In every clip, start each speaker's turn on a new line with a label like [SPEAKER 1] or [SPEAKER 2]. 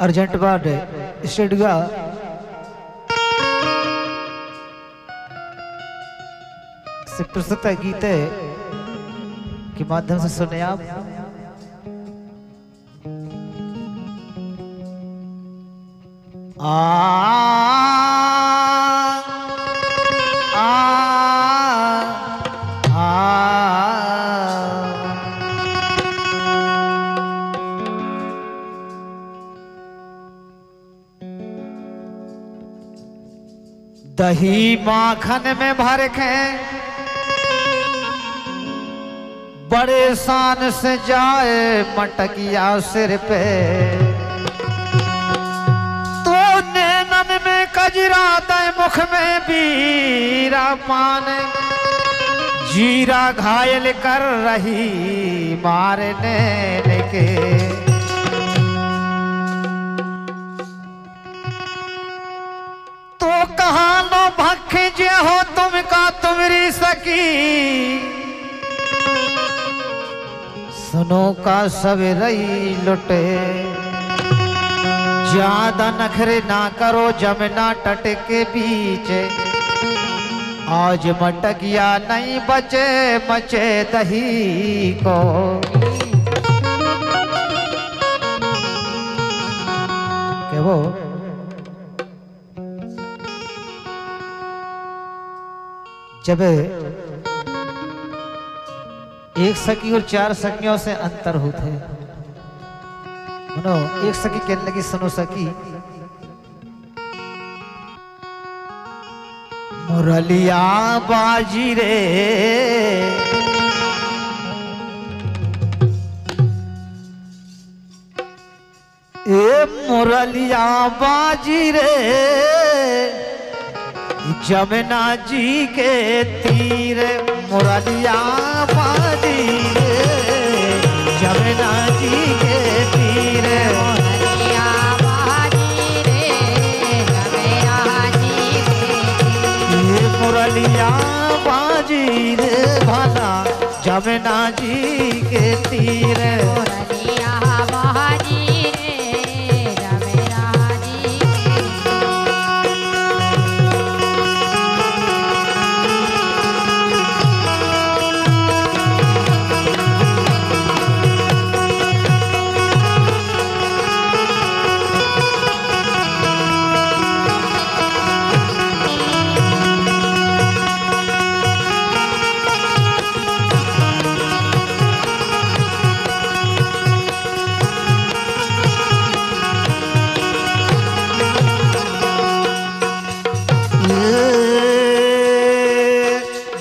[SPEAKER 1] Urgent बाट state का। से गीत है के माध्यम से सुने आप। आ दही माखन में भर के। बड़े शान से जाए मटकिया सिर पे। तो नैनन में कजरा दे मुख में बीरा पान। जीरा घायल कर रही मारने के। सकी। सुनो का सवेरई लुटे। ज़्यादा नखरे ना करो जमुना तट के बीच आज मटकिया नहीं बचे मचे दही को। क्या वो? जब एक सखी और चार सखियों से अंतर होते सुनो एक सखी कहने लगी, सुनो सखी, मुरलिया बाजी रे। ए मुरलिया बाजी रे। जमुना जी के तीर मुरलिया बाजी जमुना जी के तीर ये मुरलिया बाजी रे भला। जमुना जी के तीर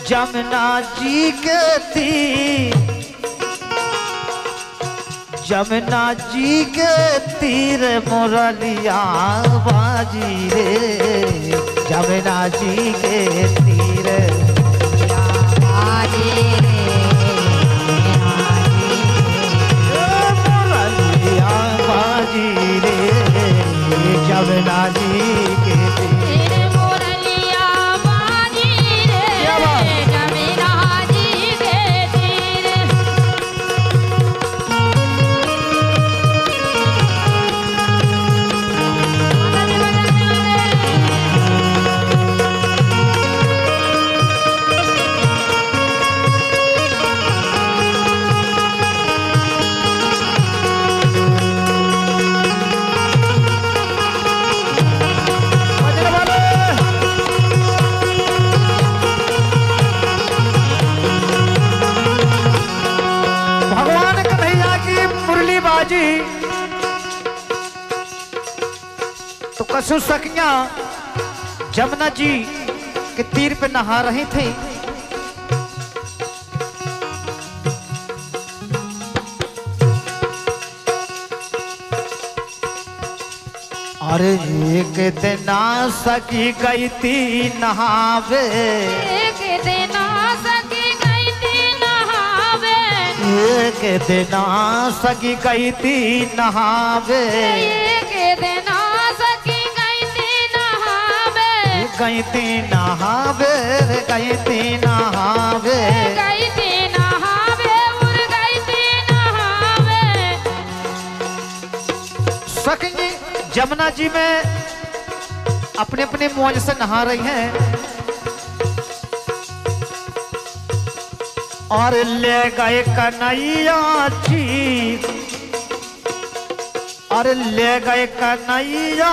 [SPEAKER 1] जमुना जी के जमुना जी के तीर मुरलिया बाजी रे। जमुना जी के तीर मुरलिया कसु सखियाँ जमुना जी के तीर पे नहा रही थी। अरे एक दिन सकी गई थी नहावे। एक दिन सकी गई थी नहावे। एक दिन सकी गई थी नहावे। गई थी नहावे। सखी जमुना जी में अपने अपने मौज से नहा रही हैं। और ले गए कन्हैया चीर और ले गए कन्हैया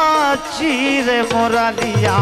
[SPEAKER 1] चीर मुरलिया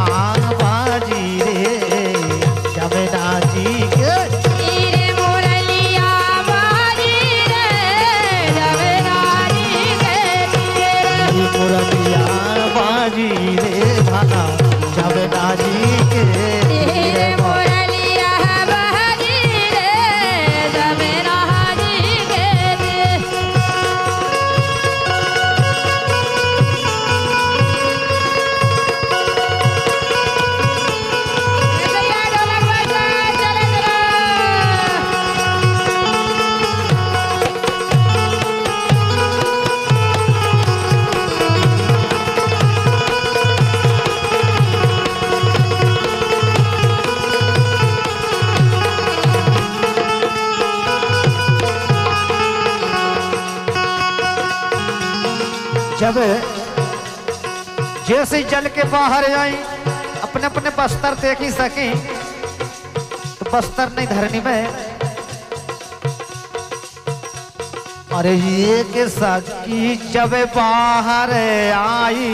[SPEAKER 1] जब जैसे जल के बाहर आई अपने अपने बस्तर देख ही सके तो बस्तर नहीं धरनी में। अरे ये के सकी जब बाहर आई।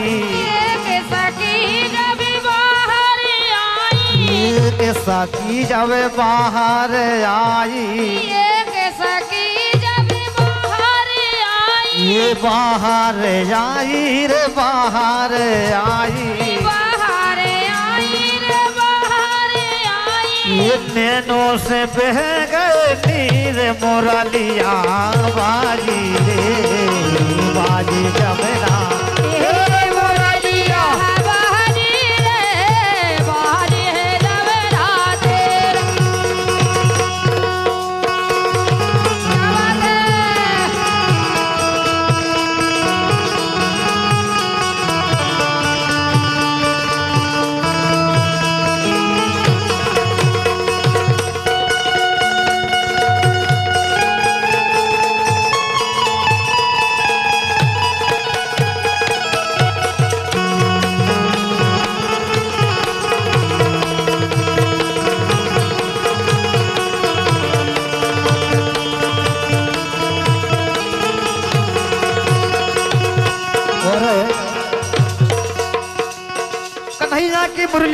[SPEAKER 2] एक सखी जब बाहर आई।
[SPEAKER 1] ये के सकी जब बाहर आई। ये बाहर आई रे बाहर आई।
[SPEAKER 2] बाहर आई रे बाहर आई।
[SPEAKER 1] ये नैनों से बह गए नीर मुरलिया बाजी रे बाजी जमना।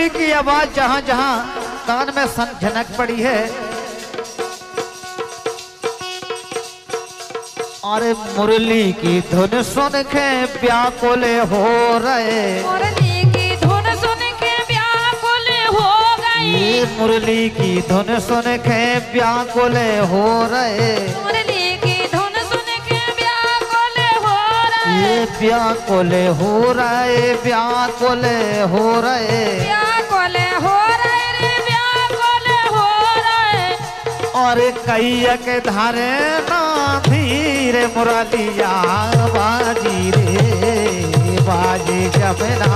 [SPEAKER 1] की मुरली की आवाज़ जहाँ जहाँ कान में सन झनक पड़ी है। अरे मुरली की धुन सुन के व्याकुल हो रहे
[SPEAKER 2] मुरली की धुन सुन के व्याकुल हो
[SPEAKER 1] ये मुरली की धुन सुन के व्याकुल हो रहे।
[SPEAKER 2] मुरली की धुन सुन के व्याकुल हो रहे।
[SPEAKER 1] ये व्याकुल हो रहे व्याकुल हो रहे। और कैया के धारे ना धीरे मुरलिया बाजी रे बाजी जमेना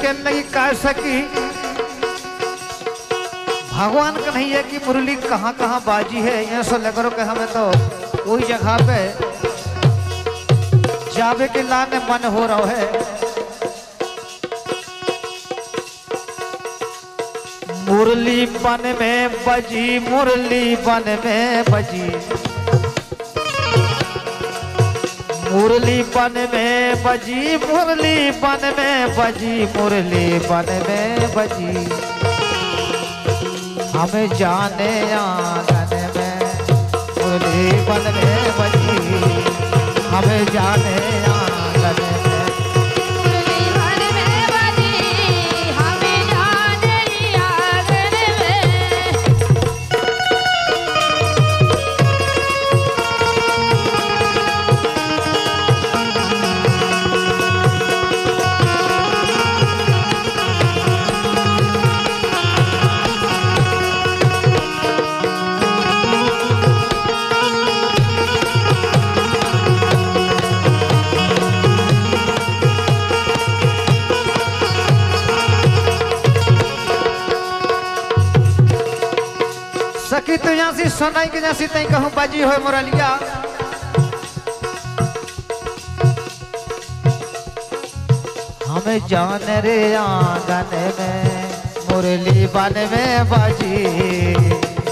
[SPEAKER 1] के लगी कह सकी। भगवान कन्हैया की मुरली कहाँ कहाँ बाजी है। ये सो लग कि हमें तो कोई जगह पे जावे के लाने मन हो रहा है। मुरली बन में बजी, मुरली बन में बजी। मुरली बन में बजी, मुरली बन में बजी, मुरली बन में बजी। हमें जाने आँगन में मुरली बन
[SPEAKER 2] में बजी। हमें जाने आँगन में
[SPEAKER 1] सखी तू यहाँ से सुनाई के जैसी तई कहूँ, बाजी हो मुरलिया। हमें जान रे आँगन में, मुरली बन में बाजी।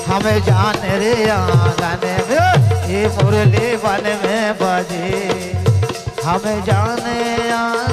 [SPEAKER 1] हमें जान रे आँगन में, ये मुरली बन में बाजी। हमें जाने आ